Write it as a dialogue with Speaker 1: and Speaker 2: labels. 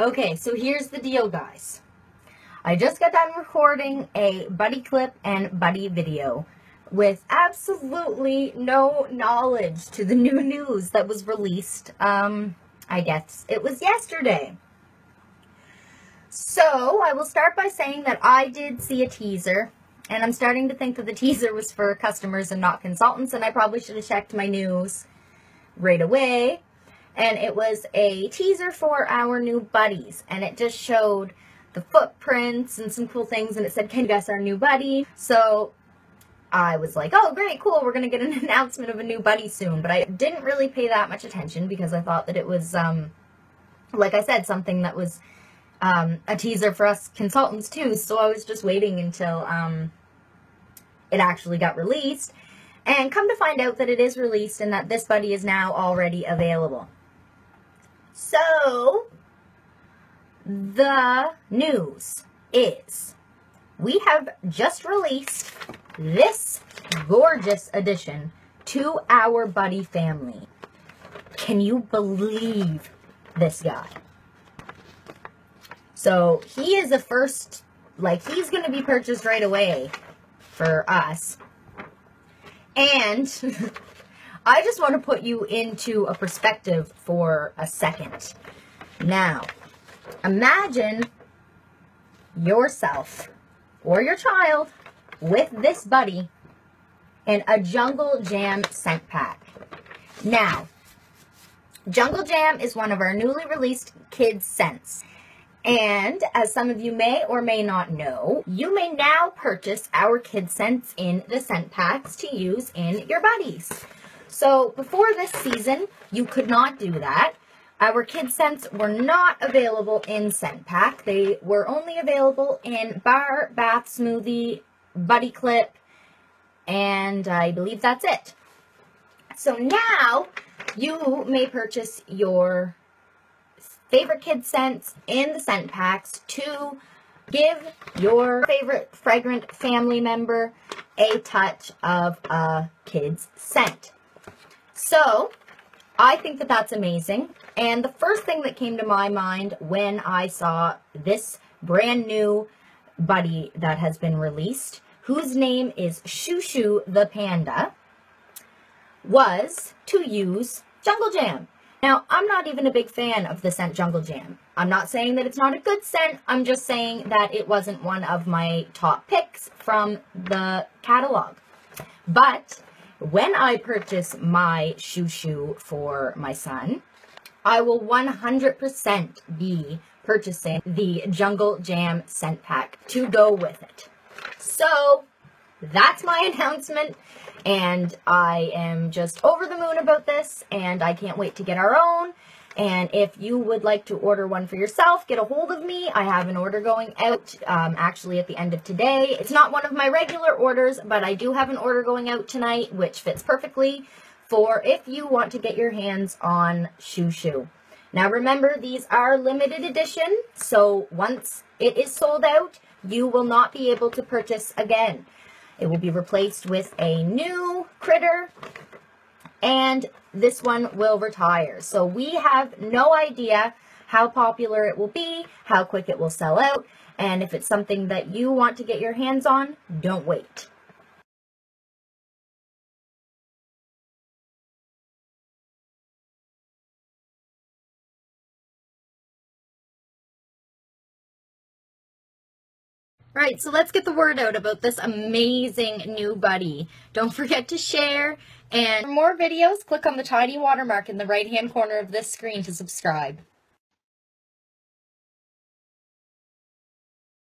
Speaker 1: Okay, so here's the deal, guys. I just got done recording a buddy clip and buddy video with absolutely no knowledge to the new news that was released. Um, I guess it was yesterday. So I will start by saying that I did see a teaser, and I'm starting to think that the teaser was for customers and not consultants, and I probably should have checked my news right away. And it was a teaser for our new buddies, and it just showed the footprints and some cool things, and it said, Can you guess our new buddy? So I was like, oh, great, cool, we're going to get an announcement of a new buddy soon. But I didn't really pay that much attention because I thought that it was, um, like I said, something that was um, a teaser for us consultants too. So I was just waiting until um, it actually got released. And come to find out that it is released and that this buddy is now already available. So, the news is we have just released this gorgeous addition to our buddy family. Can you believe this guy? So he is the first, like he's going to be purchased right away for us. And I just want to put you into a perspective for a second. Now, imagine yourself or your child with this buddy in a Jungle Jam scent pack. Now, Jungle Jam is one of our newly released kids scents. And as some of you may or may not know, you may now purchase our kid scents in the scent packs to use in your buddies. So before this season, you could not do that. Our kid scents were not available in scent pack. They were only available in bar, bath, smoothie, buddy clip, and I believe that's it. So now you may purchase your favorite kid scents in the scent packs to give your favorite fragrant family member a touch of a kid's scent. So I think that that's amazing. And the first thing that came to my mind when I saw this brand new buddy that has been released whose name is Shu Shu the Panda, was to use Jungle Jam. Now, I'm not even a big fan of the scent Jungle Jam. I'm not saying that it's not a good scent. I'm just saying that it wasn't one of my top picks from the catalog. But when I purchase my Shu Shu for my son, I will 100% be purchasing the Jungle Jam scent pack to go with it. So that's my announcement. And I am just over the moon about this. And I can't wait to get our own. And if you would like to order one for yourself, get a hold of me. I have an order going out um, actually at the end of today. It's not one of my regular orders, but I do have an order going out tonight, which fits perfectly for if you want to get your hands on Shu Shu. Now remember, these are limited edition, so once it is sold out, you will not be able to purchase again. It will be replaced with a new critter and this one will retire. So we have no idea how popular it will be, how quick it will sell out, and if it's something that you want to get your hands on, don't wait. All right, so let's get the word out about this amazing new buddy. Don't forget to share. And for more videos, click on the tiny watermark in the right-hand corner of this screen to subscribe.